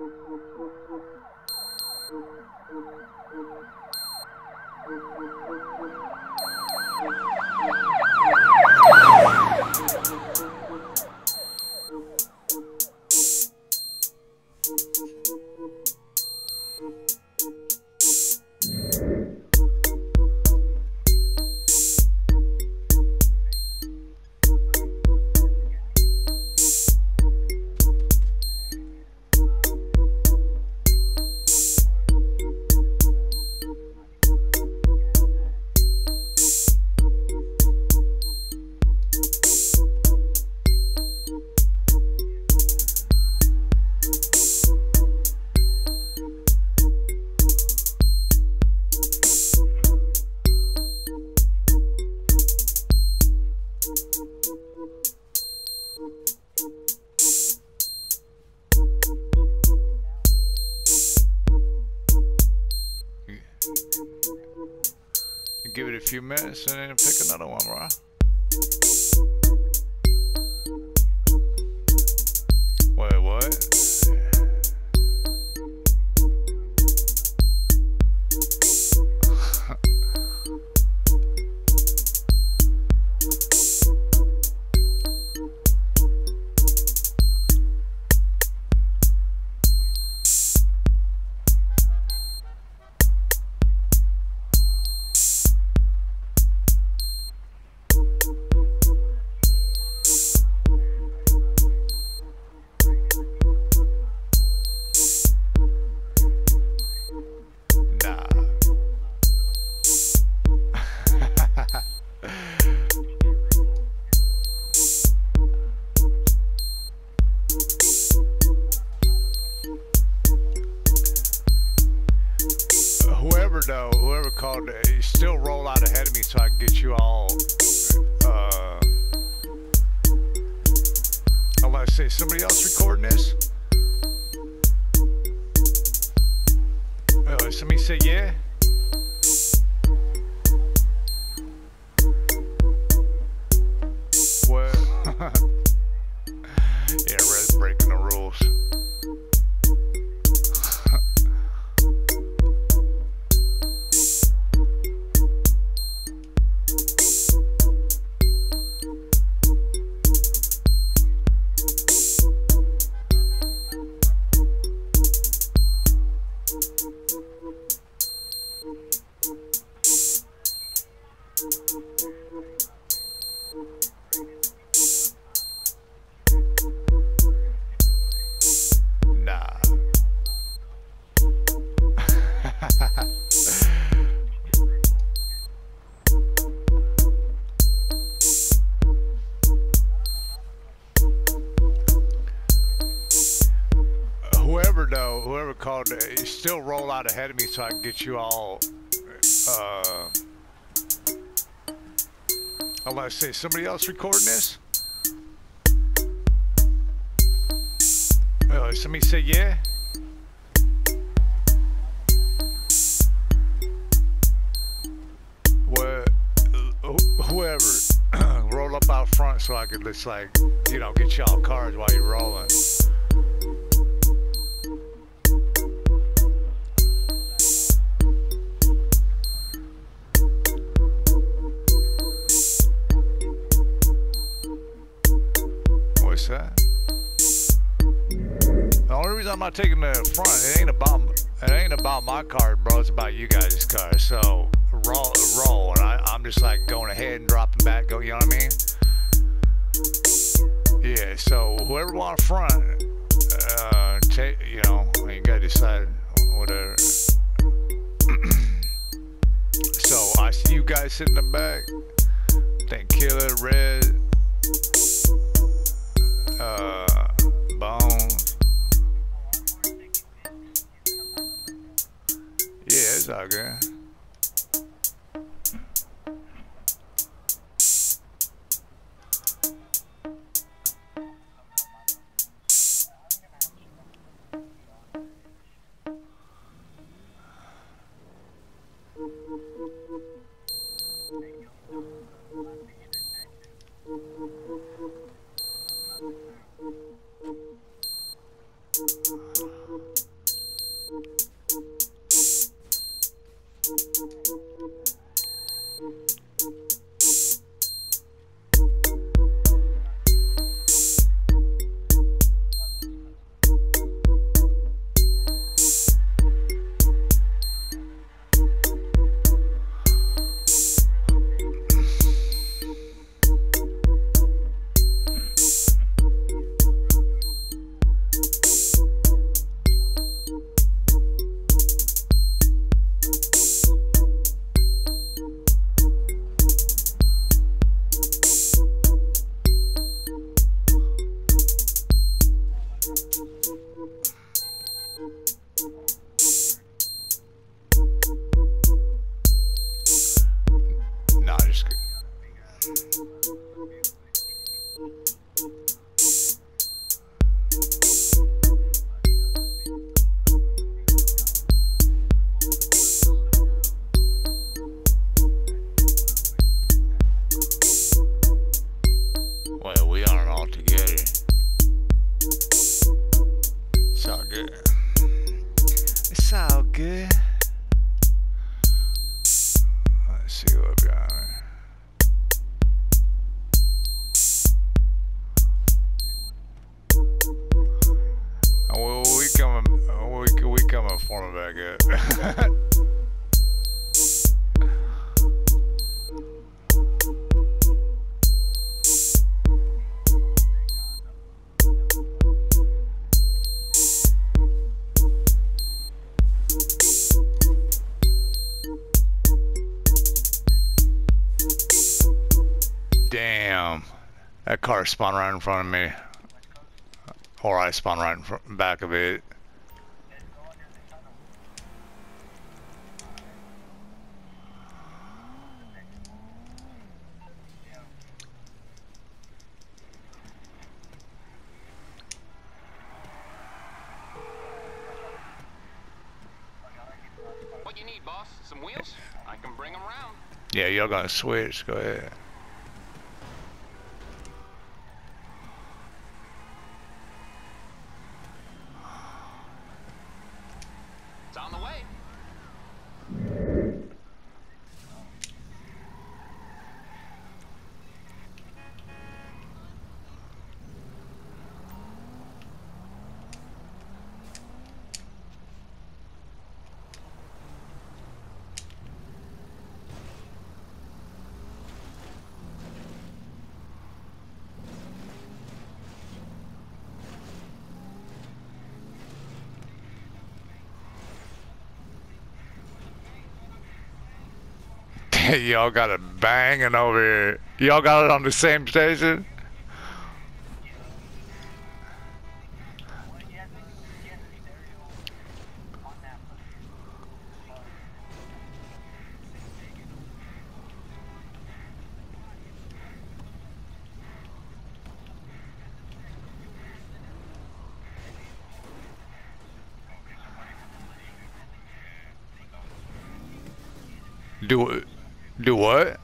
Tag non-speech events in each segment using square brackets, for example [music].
Thank you. So I can get you all. Uh, unless say somebody else recording this. Uh, somebody say yeah. Whoever, [clears throat] roll up out front so I could just like, you know, get y'all cards while you're rolling. The only reason I'm not taking the front, it ain't about it ain't about my car, bro. It's about you guys' card. So roll, roll, and I, I'm just like going ahead and dropping back. Go, you know what I mean? Yeah. So whoever want front, uh, take, you know, you gotta decide whatever. [clears throat] so I see you guys sitting in the back. Think Killer Red. Uh, Bones. Yeah, it's all good. Forming. [laughs] Damn. That car spun right in front of me. Or I spun right in front, back of it. What you need, boss? Some wheels? I can bring them round. Y'all gonna switch. Go ahead. It's on the way. [laughs] y'all got it banging over here. Y'all got it on the same station? Do do what?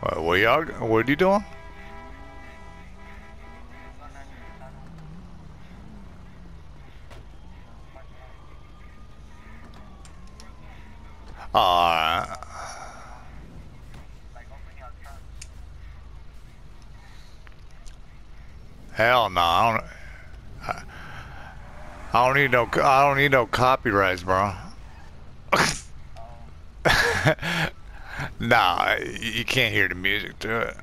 What, what y'all? What are you doing? Alright. Hell no, I don't. I, I don't need no. I don't need no copyrights, bro. [laughs] Oh. Nah, you can't hear the music to it.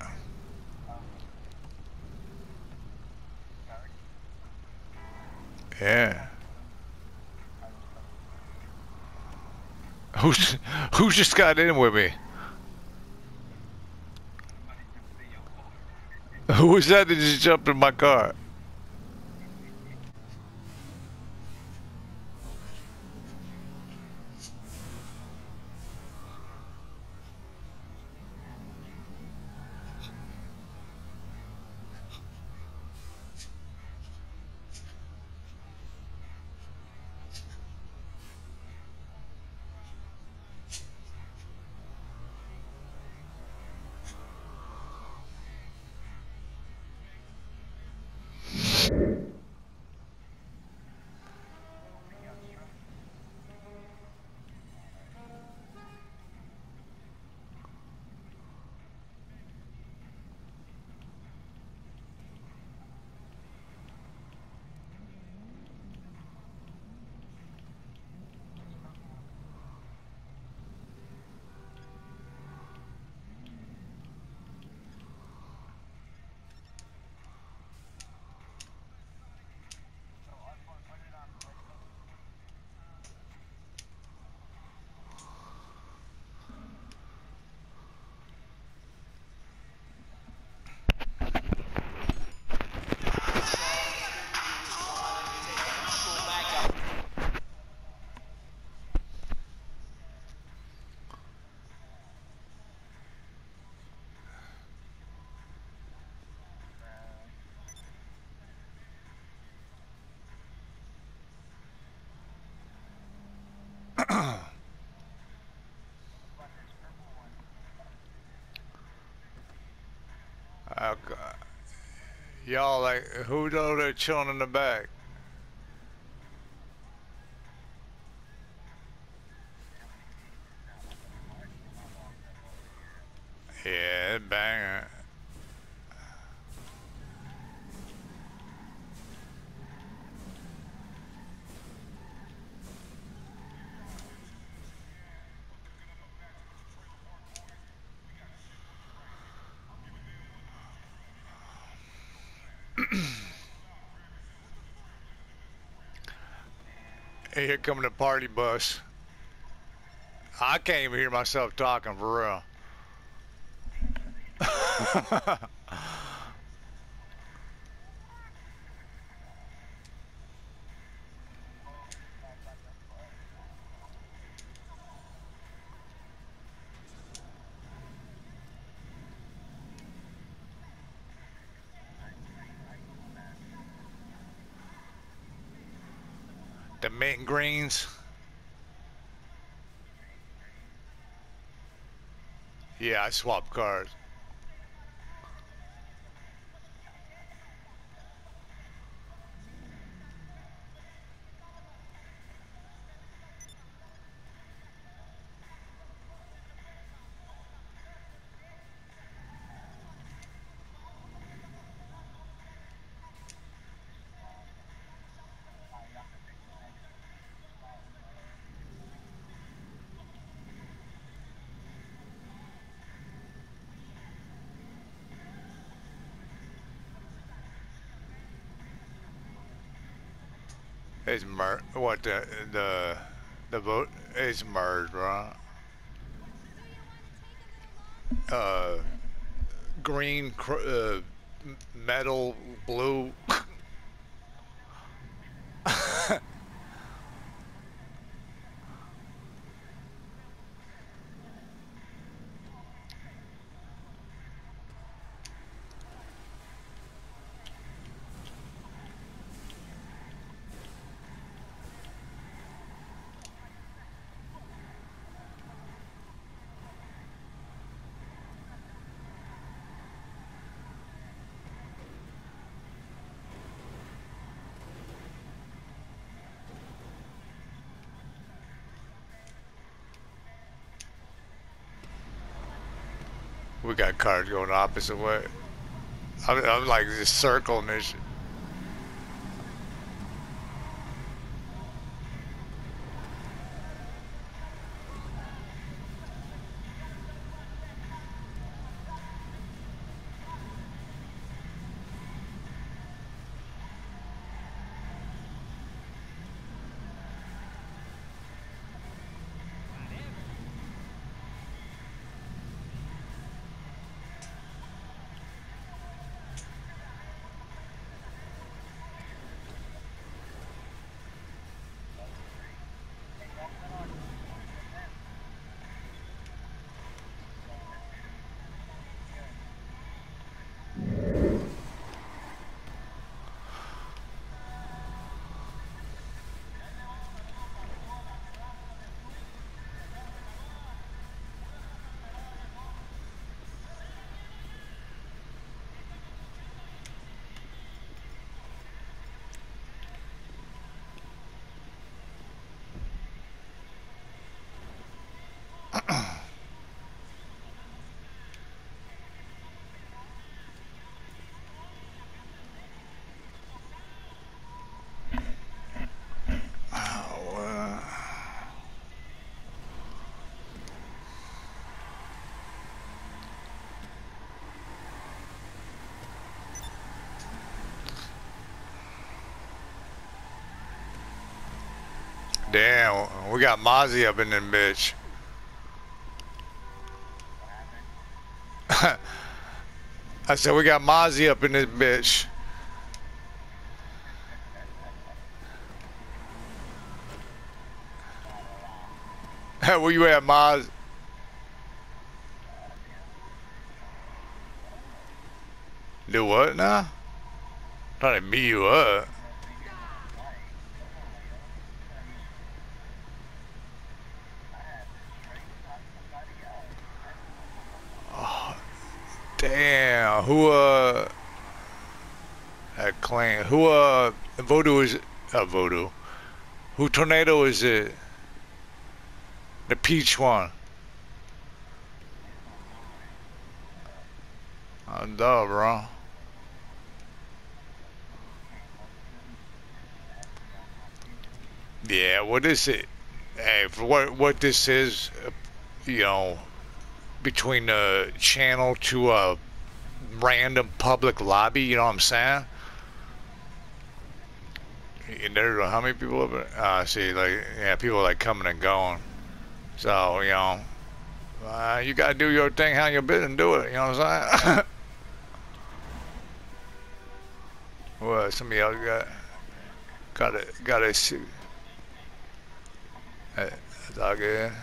Yeah. Who's who just got in with me? Who was that that just jumped in my car? Y'all like who know they're chilling in the back? Yeah, banger. Hey, here coming the party bus. I can't even hear myself talking for real. [laughs] greens. Yeah, I swapped cars. It's mer what the the the vote is right? Uh, green, uh, metal, blue. We got cars going opposite way. I'm, I'm like just circling this. Damn, we got Mozzie up in them bitch. [laughs] I said we got Mozzie up in this bitch. [laughs] Where you at, Moz? Do what now? Trying to meet you up. Oh, damn. Who, uh... that clan Who uh voodoo is uh voodoo? Who tornado is it? The peach one. Oh, duh, bro. Yeah, what is it? Hey, for what what this is, you know, between a channel to a random public lobby, you know what I'm saying? And there, how many people live in? Uh, see, like, yeah, people like coming and going. So, you know, uh, you gotta do your thing how you bid and do it. You know what I'm saying? [laughs] what? Somebody else got got a got a suit. That's all good.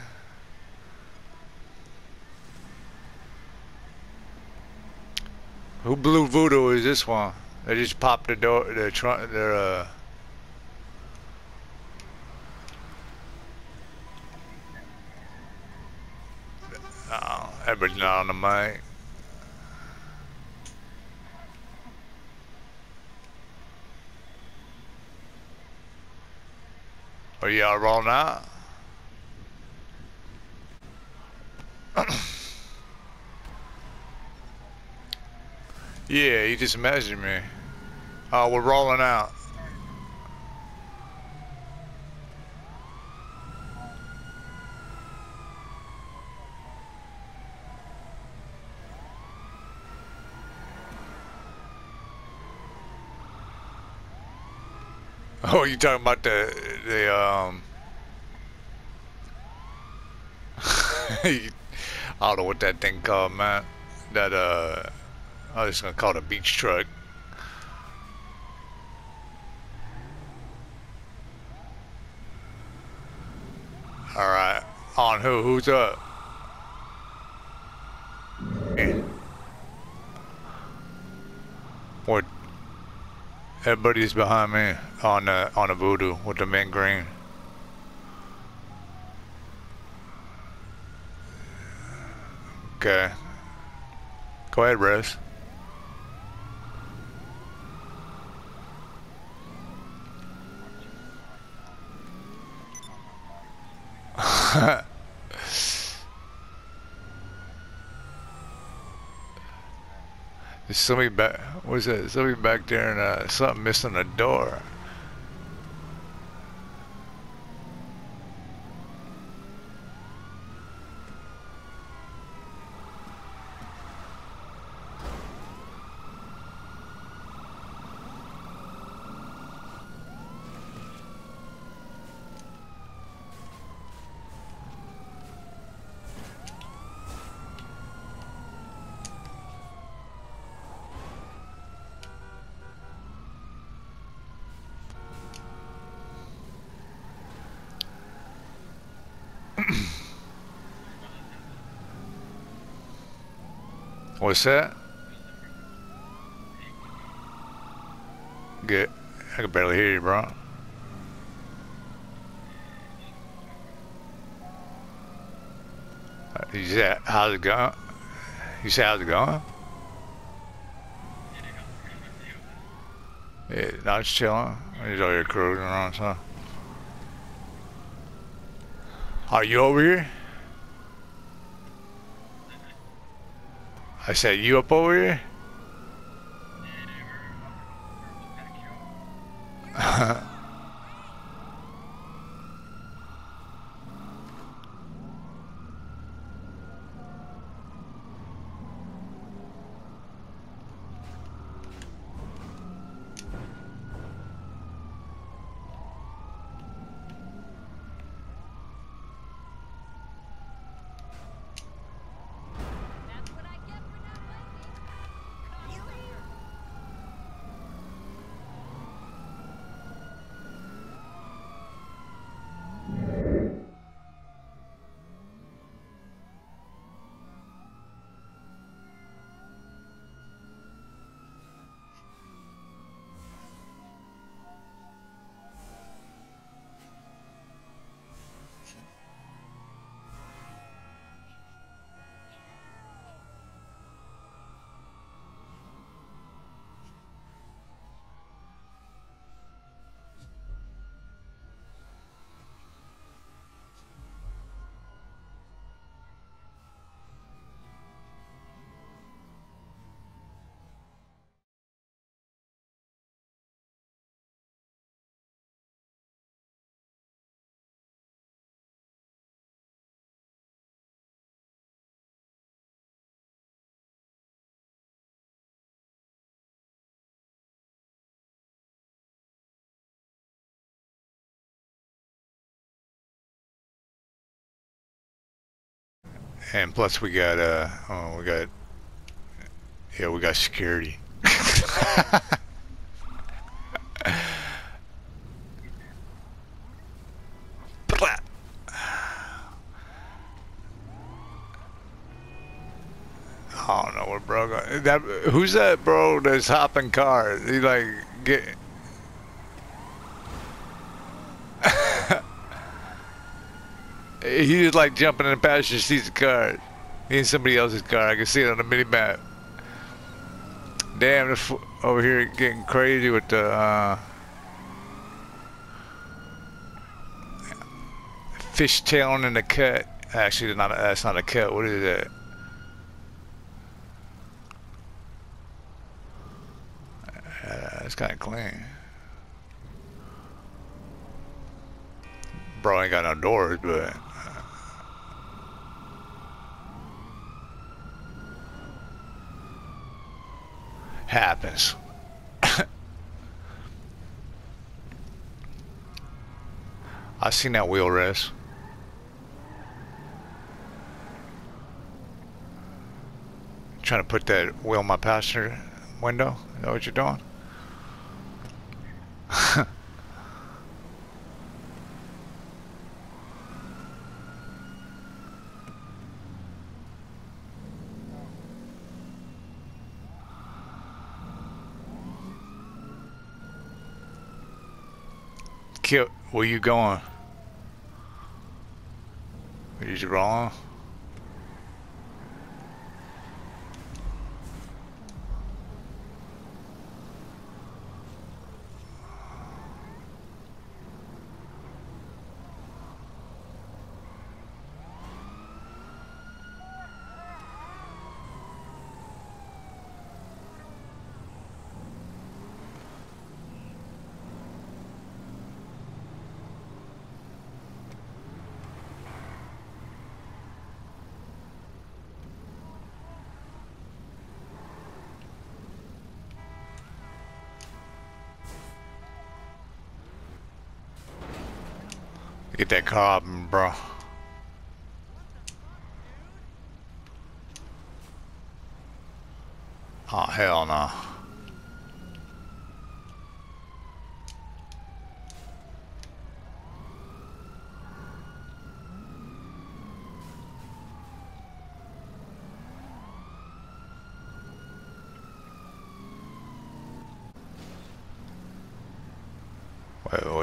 Who blew voodoo is this one? They just popped the door, the trunk, their uh. Oh, not on the mic. Are y'all rolling out? [clears throat] yeah, you just measured me. Oh, we're rolling out. [laughs] Oh, you talking about the the um? [laughs] I don't know what that thing called, man. That uh, I was gonna call it a beach truck. All right, on who? Who's up? What? Everybody's behind me on the on the voodoo with the mint green. Okay. Go ahead, Rose. [laughs] There's somebody back. What's that? Somebody back there and uh, something missing a door. That? Good. I can barely hear you, bro. Uh, you said, how's it going? You said, how's it going? Yeah, no, just chilling. He's over here cruising around, so. Are you over here? I said, you up over here? And plus we got, uh, oh, we got, yeah, we got security. [laughs] I don't know what bro. Got. That who's that bro that's hopping cars? He like get. He just like jumping in the passenger seat's car. In somebody else's car. I can see it on the mini map. Damn, this over here getting crazy with the. Uh, fish tailing in the cut. Actually, not a, that's not a cut. What is that? Uh, it's kind of clean. Bro ain't got no doors, but. uh, Happens. [coughs] I seen that wheel rest. Trying to put that wheel in my passenger window. Is that what you're doing? Kip, where you going? Are you wrong? Get that car up, bro. Oh, hell no.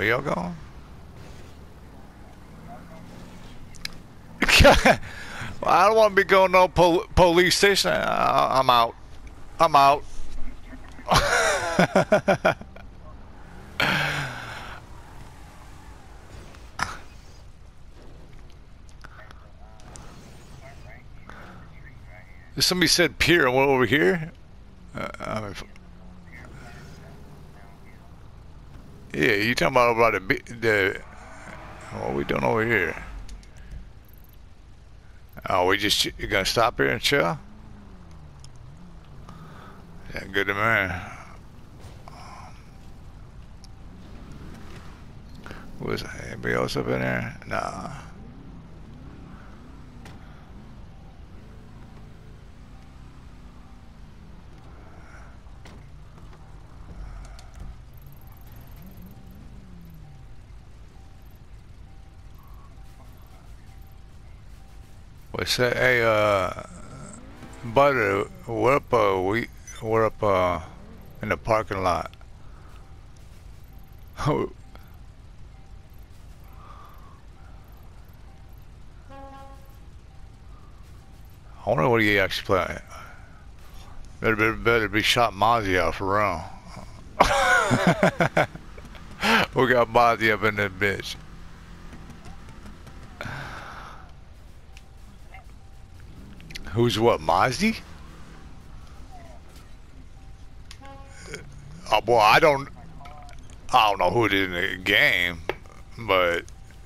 Where y'all going? well, I don't want to be going no pol police station. I I'm out. I'm out. [laughs] Somebody said pier and what over here? Uh, I mean, yeah, you talking about about the the what we doing over here? Oh, we just you gonna stop here and chill? Yeah, good to me. Was anybody else up in there? Nah. What's that? Hey, uh, Butter, we're up, uh, we, we're up, uh, in the parking lot. [laughs] I wonder what he actually playing. Better, better, better be shot Mozzie out for real. [laughs] we got Mozzie up in that bitch. Who's what, Mozzie? Oh, boy, I don't... I don't know who is in the game, but...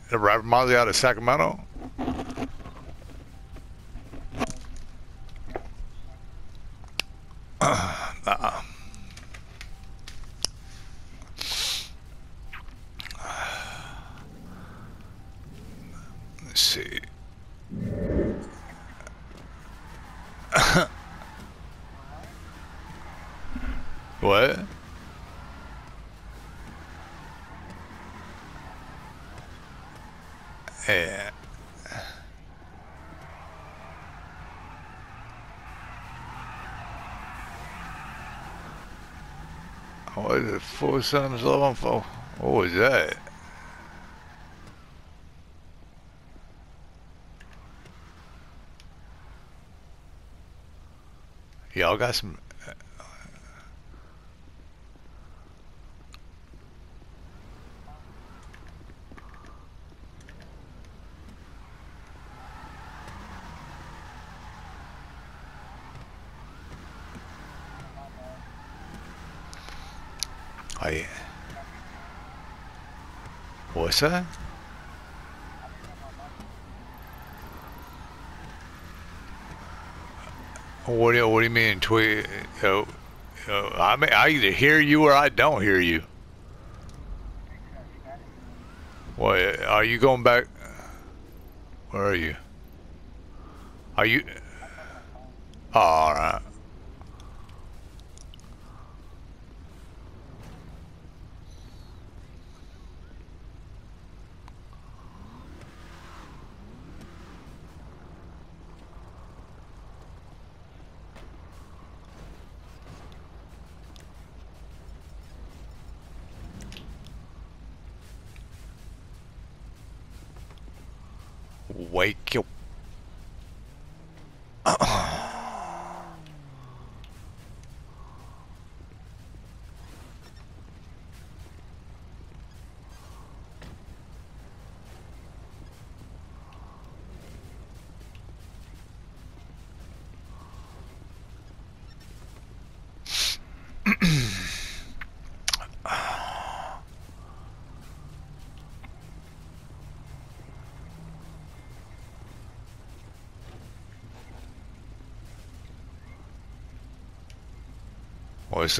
The rapper Mozzy out of Sacramento? [clears throat] Let's see. What? Yeah. What is it? Four times eleven four. What was that? Y'all got some Yeah. What's that? What do you, what do you mean tweet? Uh, uh, I mean, I either hear you or I don't hear you. What? Are you going back? Where are you? Are you? Oh, What's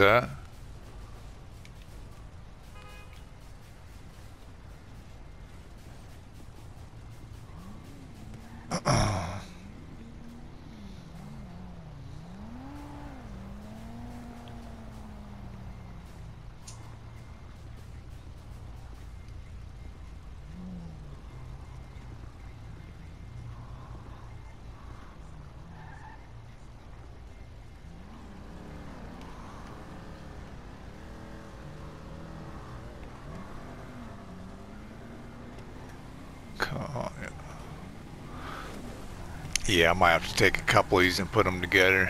Yeah, I might have to take a couple of these and put them together.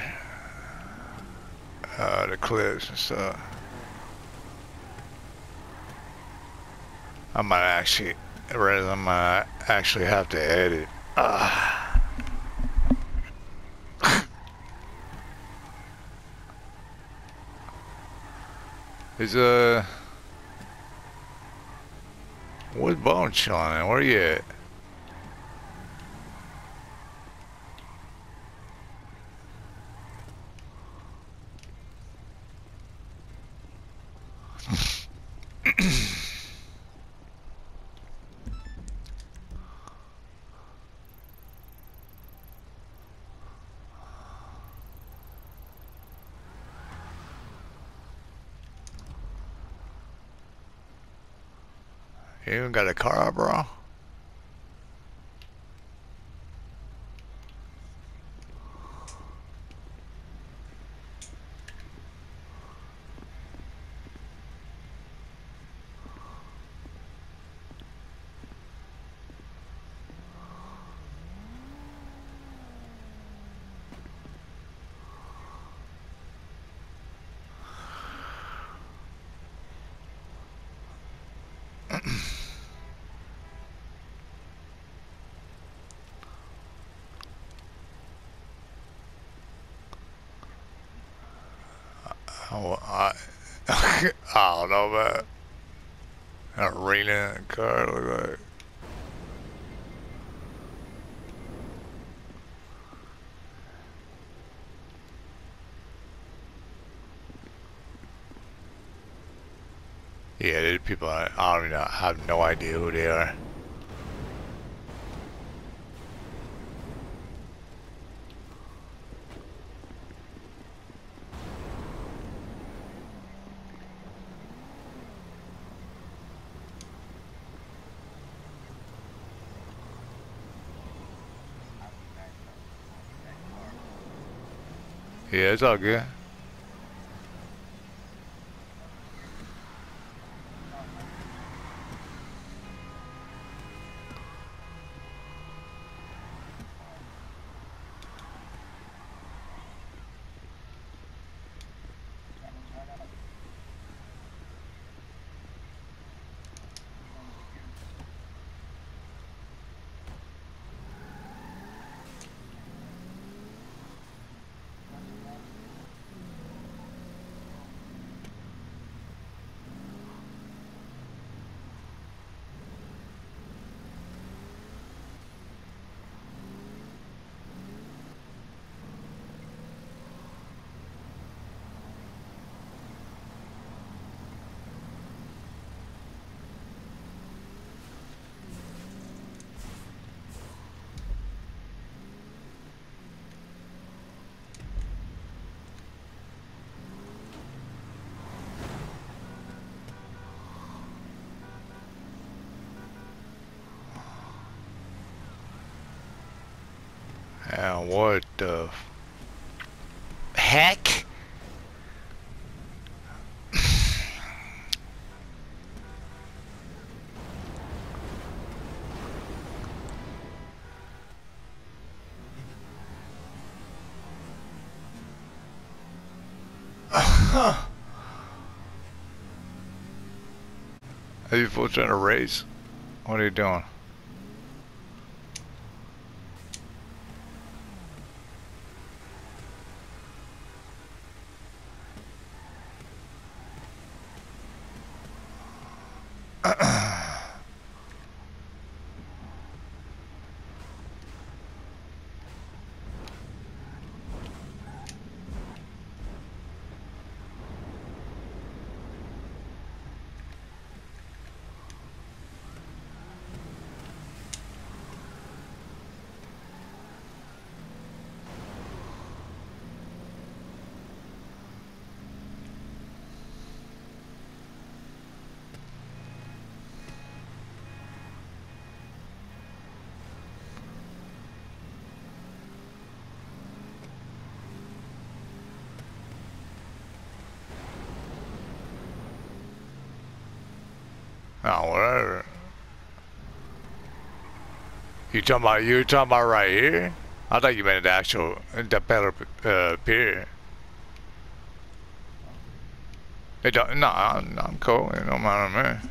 Uh, the clips and stuff. I might actually, rather I might actually have to edit. Uh. Is uh, where's Bone chilling? Where you at? Got a car, bro? Oh, I, I don't know about arena car look like. Yeah, there's people I, don't even know, have no idea who they are. It's all good. And what the heck? [sighs] Are you folks trying to race? What are you doing? Oh, whatever. You talking about you talking about right here? I thought you meant the actual the better uh, pier. It don't. No, I'm, I'm cool. It don't matter to me.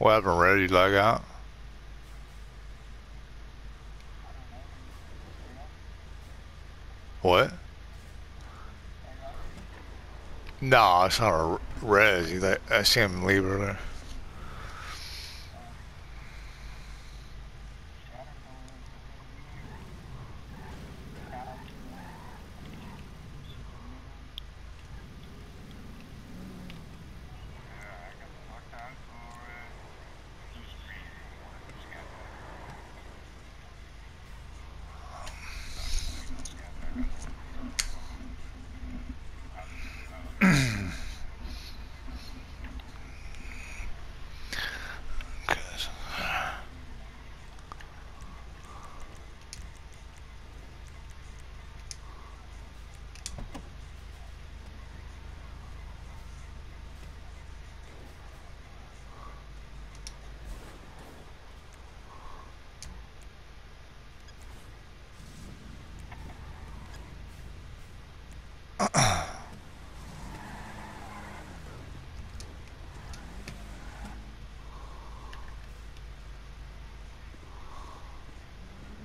Happened? Ready to log out? What? No, it's not a res. I see him leave earlier.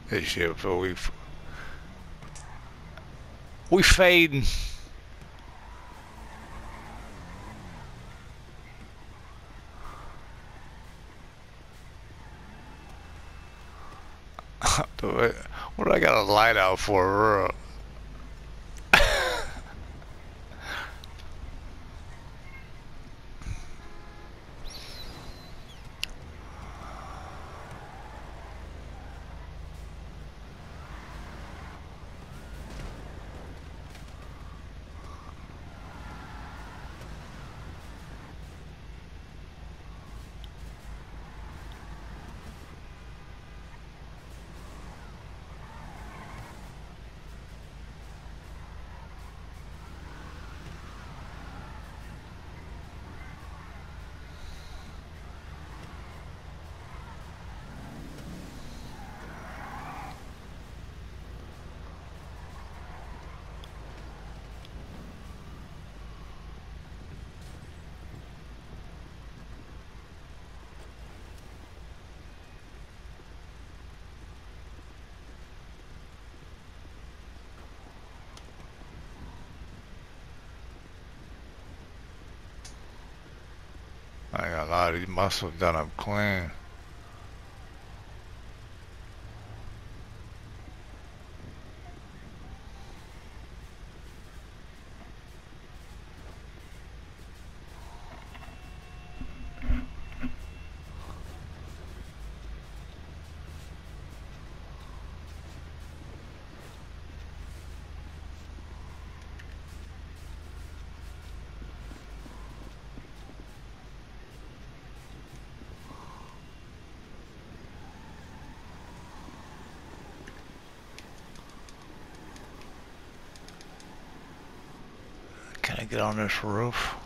This shit, but we we fading. [laughs] what do I got a light out for? I ain't these muscles done up clean. Can Get on this roof?